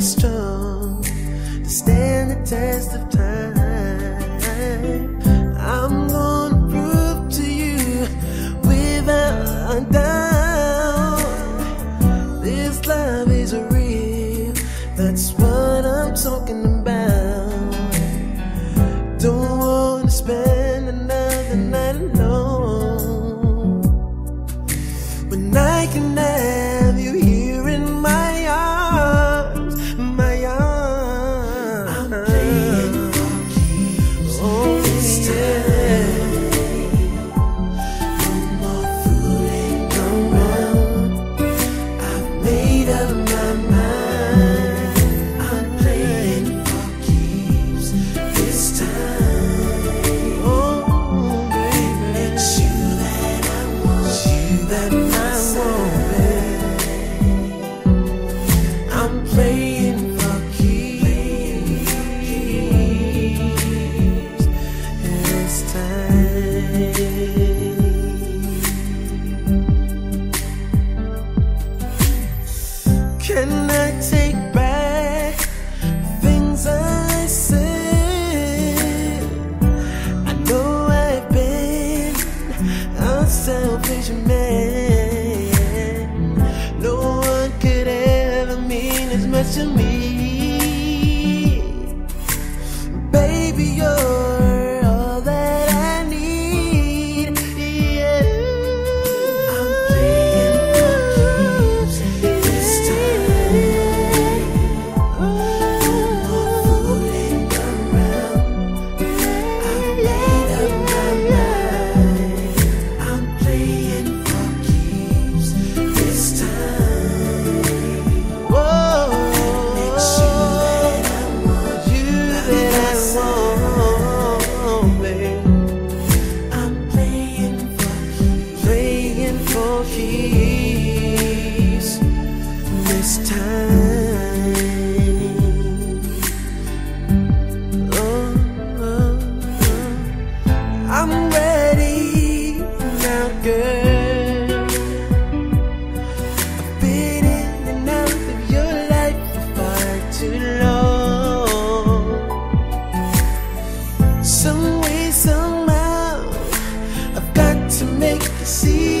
strong to stand the test of time. I'm gonna prove to you without a doubt this love is real. That's what I'm talking about. cannot take see